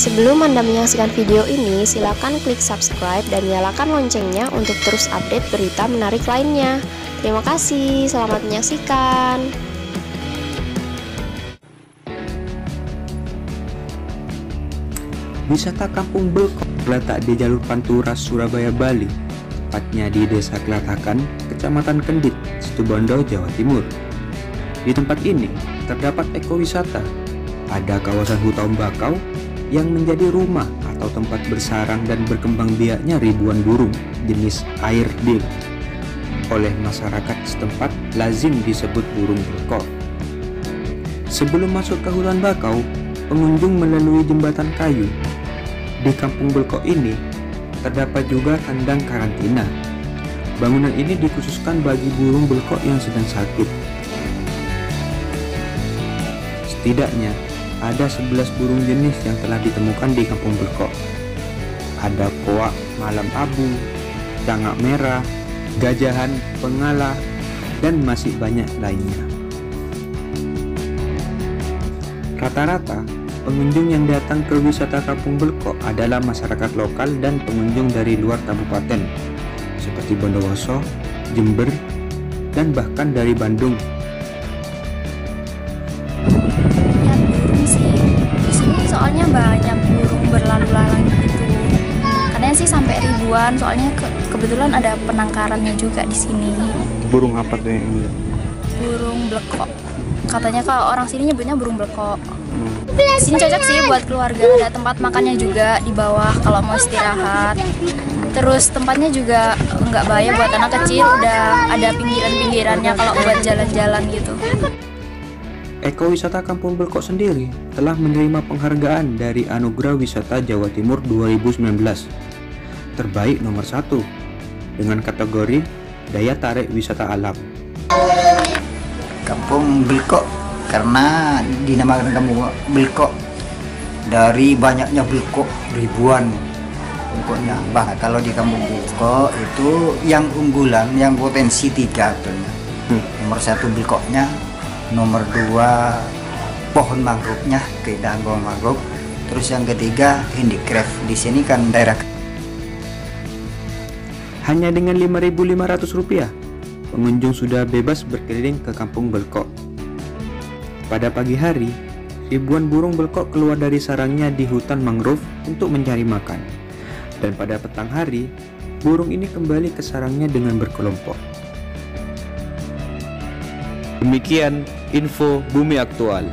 Sebelum Anda menyaksikan video ini, silakan klik subscribe dan nyalakan loncengnya untuk terus update berita menarik lainnya. Terima kasih, selamat menyaksikan. Wisata Kampung Belkok terletak di jalur Pantura, Surabaya, Bali, tepatnya di Desa Kelatakan, Kecamatan Kendit, Situbondo, Jawa Timur. Di tempat ini terdapat ekowisata. Ada kawasan hutan bakau yang menjadi rumah atau tempat bersarang dan berkembang biaknya ribuan burung jenis air deal. Oleh masyarakat setempat lazim disebut burung belkok. Sebelum masuk ke hutan bakau, pengunjung melalui jembatan kayu di kampung Belkok ini terdapat juga kandang karantina. Bangunan ini dikhususkan bagi burung belkok yang sedang sakit. Setidaknya ada 11 burung jenis yang telah ditemukan di kampung Belkok. Ada koak malam abu, cangak merah, gajahan, pengala, dan masih banyak lainnya. Rata-rata Pengunjung yang datang ke wisata Kampung Belkok adalah masyarakat lokal dan pengunjung dari luar kabupaten seperti Bondowoso, Jember, dan bahkan dari Bandung. Ribuan, soalnya ke kebetulan ada penangkarannya juga di sini. Burung apa tuh yang ini? Burung blekok. Katanya kalau orang sini nyebutnya burung blekok. Di sini cocok sih buat keluarga, ada tempat makannya juga di bawah kalau mau istirahat. Terus tempatnya juga nggak bahaya buat anak kecil, udah ada pinggiran-pinggirannya kalau buat jalan-jalan gitu. Ekowisata Kampung Belkok sendiri telah menerima penghargaan dari Anugerah Wisata Jawa Timur 2019 terbaik nomor satu dengan kategori daya tarik wisata alam. Kampung Belkok karena dinamakan kampung belkok dari banyaknya belkok ribuan pokoknya bah kalau di kampung belkok itu yang unggulan yang potensi tiga betulnya hmm. nomor satu belkoknya nomor dua pohon mangrovenya keindahan pohon mangrove terus yang ketiga handicraft di sini kan daerah hanya dengan 5.500 rupiah pengunjung sudah bebas berkeliling ke kampung Belkok pada pagi hari, ribuan burung belkok keluar dari sarangnya di hutan mangrove untuk mencari makan. Dan pada petang hari, burung ini kembali ke sarangnya dengan berkelompok. Demikian info bumi aktual.